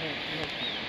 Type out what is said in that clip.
no, no.